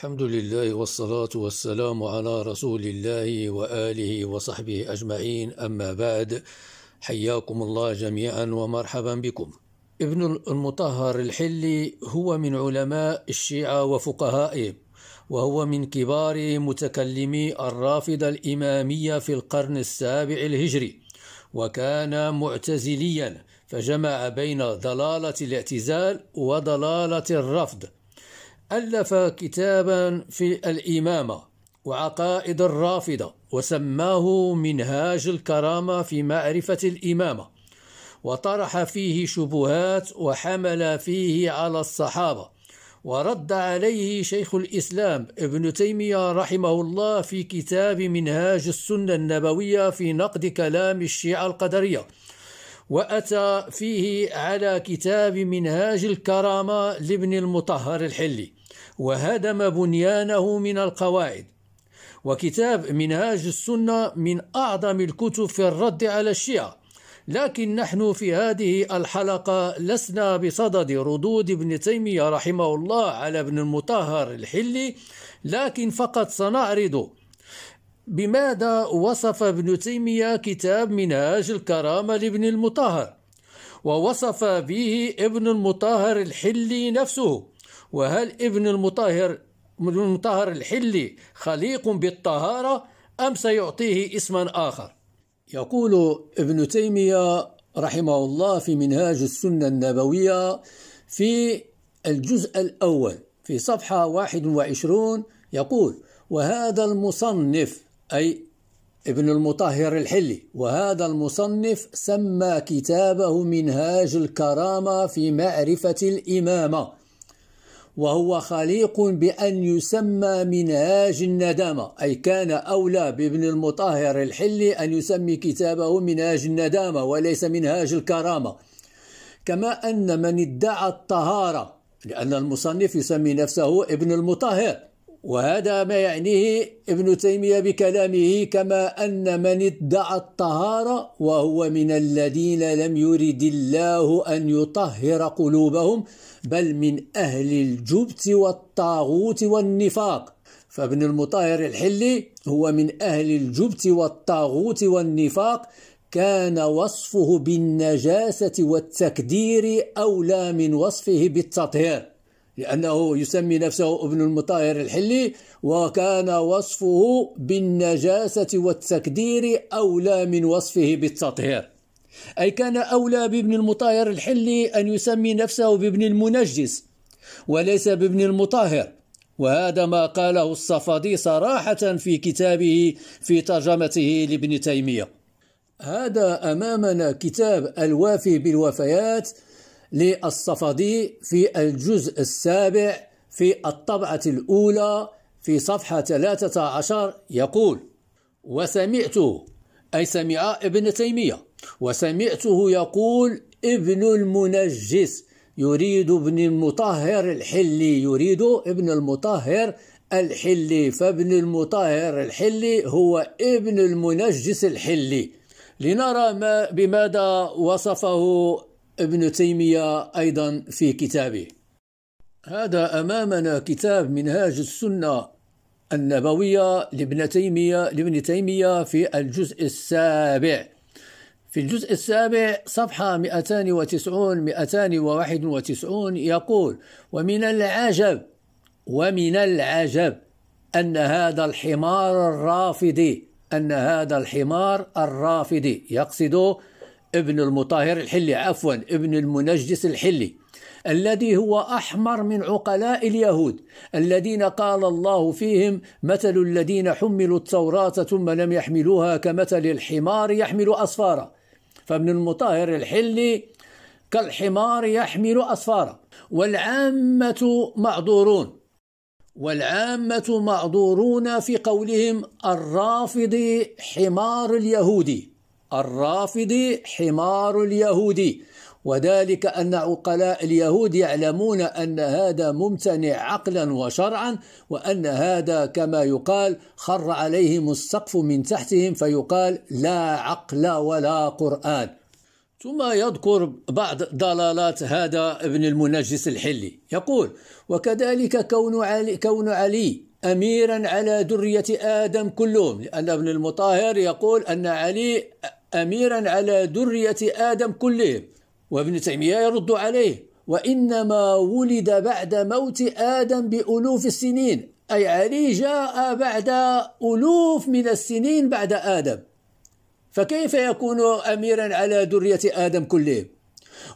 الحمد لله والصلاة والسلام على رسول الله وآله وصحبه أجمعين. أما بعد حياكم الله جميعا ومرحبا بكم. ابن المطهر الحلي هو من علماء الشيعة وفقهائهم وهو من كبار متكلمي الرافضة الإمامية في القرن السابع الهجري وكان معتزليا فجمع بين ضلالة الاعتزال وضلالة الرفض. ألف كتابا في الإمامة وعقائد الرافضة وسماه منهاج الكرامة في معرفة الإمامة وطرح فيه شبهات وحمل فيه على الصحابة ورد عليه شيخ الإسلام ابن تيمية رحمه الله في كتاب منهاج السنة النبوية في نقد كلام الشيعة القدرية وأتى فيه على كتاب منهاج الكرامة لابن المطهر الحلي. وهدم بنيانه من القواعد. وكتاب منهاج السنة من أعظم الكتب في الرد على الشيعة. لكن نحن في هذه الحلقة لسنا بصدد ردود ابن تيمية رحمه الله على ابن المطهر الحلي لكن فقط سنعرض. بماذا وصف ابن تيمية كتاب منهاج الكرامة لابن المطهر؟ ووصف به ابن المطهر الحلي نفسه. وهل ابن المطهر المطهر الحلي خليق بالطهارة أم سيعطيه اسما آخر؟ يقول ابن تيمية رحمه الله في منهاج السنة النبوية في الجزء الأول في صفحة 21 يقول وهذا المصنف أي ابن المطهر الحلي وهذا المصنف سمى كتابه منهاج الكرامة في معرفة الإمامة وهو خليق بأن يسمى منهاج الندامة أي كان أولى بابن المطهر الحلي أن يسمي كتابه منهاج الندامة وليس منهاج الكرامة. كما أن من ادعى الطهارة لأن المصنف يسمي نفسه ابن المطهر. وهذا ما يعنيه ابن تيمية بكلامه كما أن من ادعى الطهارة وهو من الذين لم يرد الله أن يطهر قلوبهم بل من أهل الجبت والطاغوت والنفاق. فابن المطهر الحلي هو من أهل الجبت والطاغوت والنفاق كان وصفه بالنجاسة والتكدير أولى من وصفه بالتطهير. لأنه يسمي نفسه ابن المطهر الحلي وكان وصفه بالنجاسة والتكدير أولى من وصفه بالتطهير. أي كان أولى بابن المطهر الحلي أن يسمي نفسه بابن المنجس وليس بابن المطهر وهذا ما قاله الصفدي صراحة في كتابه في ترجمته لابن تيمية. هذا أمامنا كتاب الوافي بالوفيات للصفدي في الجزء السابع في الطبعة الأولى في صفحة 13 يقول وسمعت أي سمع ابن تيمية وسمعته يقول ابن المنجس يريد ابن المطهر الحلي يريد ابن المطهر الحلي فابن المطهر الحلي هو ابن المنجس الحلي لنرى ما بماذا وصفه ابن تيمية أيضا في كتابه. هذا أمامنا كتاب منهاج السنة النبوية لابن تيمية لابن تيمية في الجزء السابع. في الجزء السابع صفحة 290 291 يقول ومن العجب ومن العجب أن هذا الحمار الرافضي أن هذا الحمار الرافضي يقصد ابن المطهر الحلي عفوا ابن المنجس الحلي الذي هو أحمر من عقلاء اليهود الذين قال الله فيهم مثل الذين حملوا التوراة ثم لم يحملوها كمثل الحمار يحمل أصفارا. فابن المطهر الحلي كالحمار يحمل أصفارا. والعامة معذورون والعامة معذورون في قولهم الرافض حمار اليهودي. الرافض حمار اليهودي وذلك أن عقلاء اليهود يعلمون أن هذا ممتنع عقلا وشرعا وأن هذا كما يقال خر عليهم السقف من تحتهم فيقال لا عقل ولا قرآن. ثم يذكر بعض ضلالات هذا ابن المنجس الحلي. يقول وكذلك كون علي, كون علي أميرا على ذرية آدم كلهم لأن ابن المطهر يقول أن علي أميرا على ذرية آدم كلهم وابن تيمية يرد عليه وإنما ولد بعد موت آدم بألوف السنين أي علي جاء بعد ألوف من السنين بعد آدم. فكيف يكون أميرا على ذرية آدم كلهم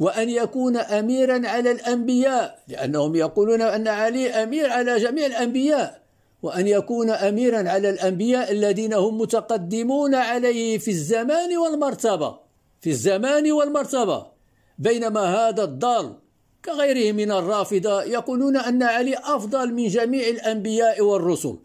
وأن يكون أميرا على الأنبياء لأنهم يقولون أن علي أمير على جميع الأنبياء. وأن يكون أميرا على الأنبياء الذين هم متقدمون عليه في الزمان والمرتبة في الزمان والمرتبة. بينما هذا الضال كغيره من الرافضة يقولون أن علي أفضل من جميع الأنبياء والرسل.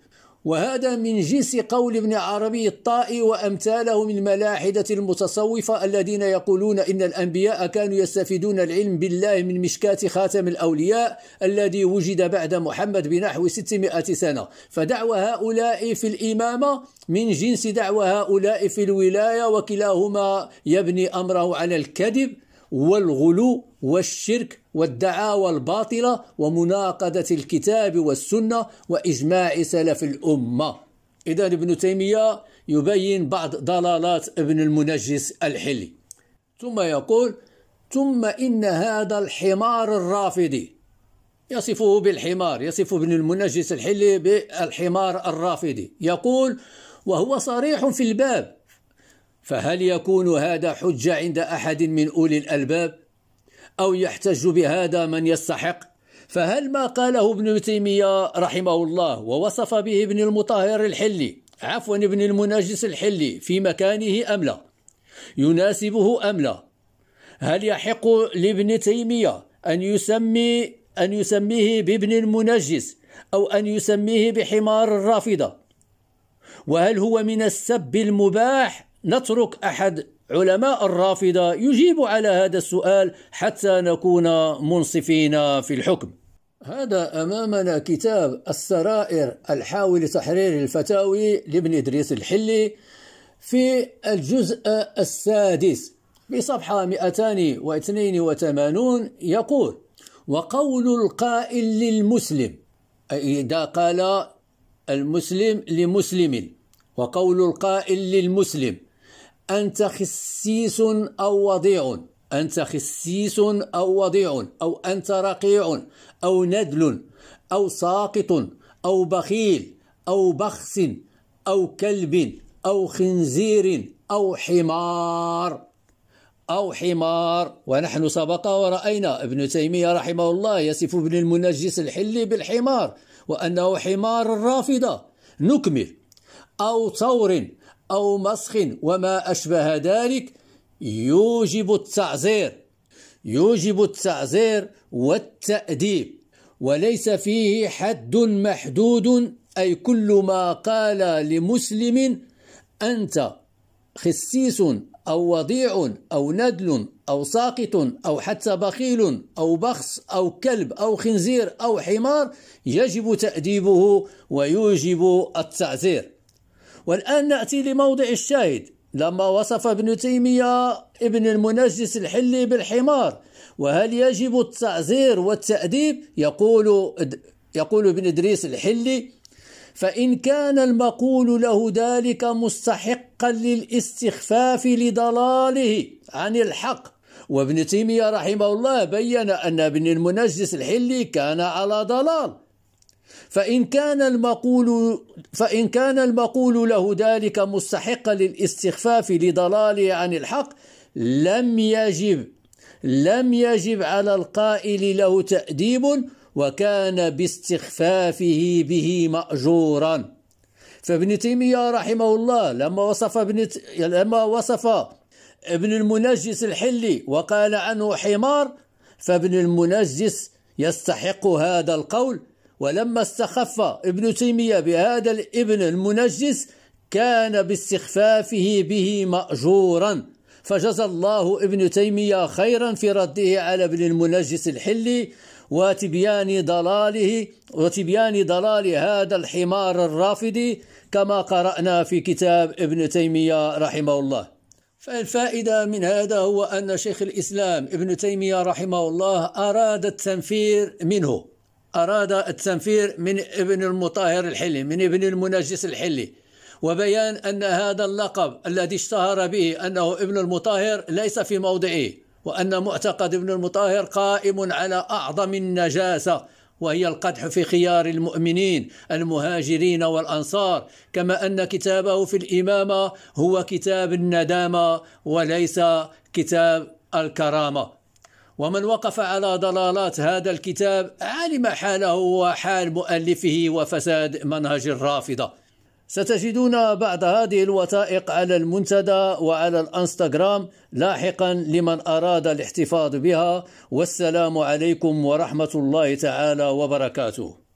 وهذا من جنس قول ابن عربي الطائي وأمثاله من ملاحدة المتصوفة الذين يقولون إن الأنبياء كانوا يستفيدون العلم بالله من مشكاة خاتم الأولياء الذي وجد بعد محمد بنحو 600 سنة. فدعوى هؤلاء في الإمامة من جنس دعوى هؤلاء في الولاية وكلاهما يبني أمره على الكذب والغلو والشرك والدعاوى الباطلة ومناقضة الكتاب والسنة وإجماع سلف الأمة. إذا ابن تيمية يبين بعض ضلالات ابن المنجس الحلي. ثم يقول ثم إن هذا الحمار الرافضي يصفه بالحمار يصف ابن المنجس الحلي بالحمار الرافضي يقول وهو صريح في الباب. فهل يكون هذا حجة عند أحد من أولي الألباب؟ أو يحتج بهذا من يستحق؟ فهل ما قاله ابن تيمية رحمه الله ووصف به ابن المطهر الحلي عفوا ابن المناجس الحلي في مكانه أم لا؟ يناسبه أم لا؟ هل يحق لابن تيمية أن يسمي أن يسميه بابن المنجس أو أن يسميه بحمار الرافضة؟ وهل هو من السب المباح نترك أحد علماء الرافضة يجيب على هذا السؤال حتى نكون منصفين في الحكم. هذا أمامنا كتاب السرائر الحاوي لتحرير الفتاوي لابن إدريس الحلي في الجزء السادس بصفحة 282 يقول وقول القائل للمسلم أي إذا قال المسلم لمسلم وقول القائل للمسلم أنت خسيس أو وضيع. أنت خسيس أو وضيع. أو أنت رقيع. أو ندل أو ساقط. أو بخيل. أو بخس. أو كلب. أو خنزير. أو حمار. أو حمار. ونحن سبق ورأينا ابن تيمية رحمه الله يصف ابن المنجس الحلي بالحمار وأنه حمار الرافضة نكمل. أو ثور. أو مسخ وما أشبه ذلك يوجب التعزير يوجب التعزير والتأديب. وليس فيه حد محدود أي كل ما قال لمسلم أنت خسيس أو وضيع أو ندل أو ساقط أو حتى بخيل أو بخس أو كلب أو خنزير أو حمار يجب تأديبه ويوجب التعزير والآن نأتي لموضع الشاهد. لما وصف ابن تيمية ابن المنجس الحلي بالحمار وهل يجب التعزير والتأديب؟ يقول يقول ابن إدريس الحلي فإن كان المقول له ذلك مستحقا للاستخفاف لضلاله عن الحق. وابن تيمية رحمه الله بين أن ابن المنجس الحلي كان على ضلال. فإن كان المقول فإن كان المقول له ذلك مستحقا للاستخفاف لضلاله عن الحق لم يجب لم يجب على القائل له تأديب وكان باستخفافه به مأجورا. فابن تيمية رحمه الله لما وصف ابن لما وصف ابن المنجس الحلي وقال عنه حمار فابن المنجس يستحق هذا القول ولما استخف ابن تيمية بهذا الابن المنجس كان باستخفافه به مأجورا. فجزى الله ابن تيمية خيرا في رده على ابن المنجس الحلي وتبيان ضلاله وتبيان ضلال هذا الحمار الرافدي كما قرأنا في كتاب ابن تيمية رحمه الله. فالفائدة من هذا هو أن شيخ الإسلام ابن تيمية رحمه الله أراد التنفير منه. أراد التنفير من ابن المطهر الحلي من ابن المنجس الحلي. وبيان أن هذا اللقب الذي اشتهر به أنه ابن المطهر ليس في موضعه وأن معتقد ابن المطهر قائم على أعظم النجاسة وهي القدح في خيار المؤمنين المهاجرين والأنصار. كما أن كتابه في الإمامة هو كتاب الندامة وليس كتاب الكرامة. ومن وقف على ضلالات هذا الكتاب علم حاله وحال مؤلفه وفساد منهج الرافضة. ستجدون بعض هذه الوثائق على المنتدى وعلى الانستغرام لاحقا لمن أراد الاحتفاظ بها والسلام عليكم ورحمة الله تعالى وبركاته.